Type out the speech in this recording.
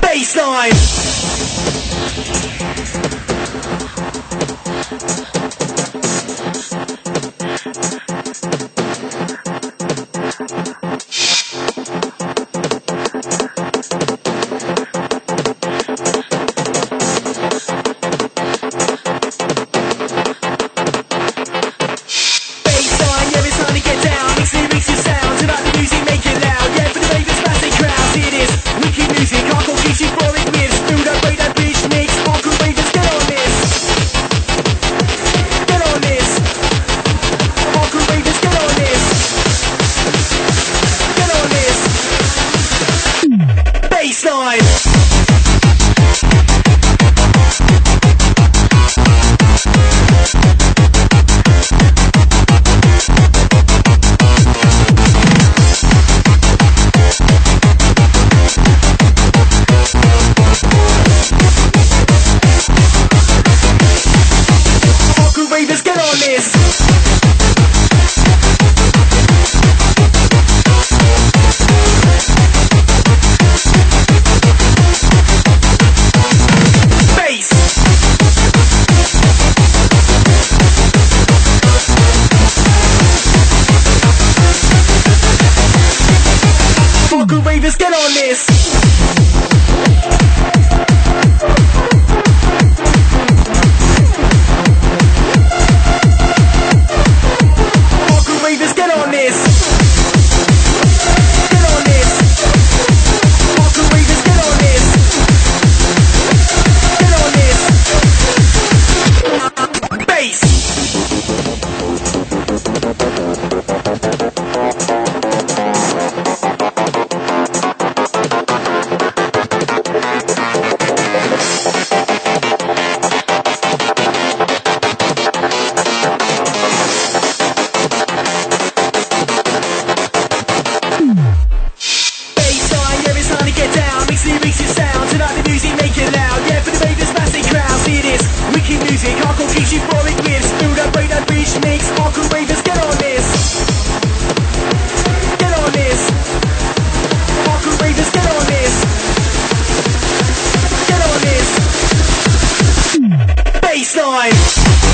Baseline. This. Ravers, get on this. lights.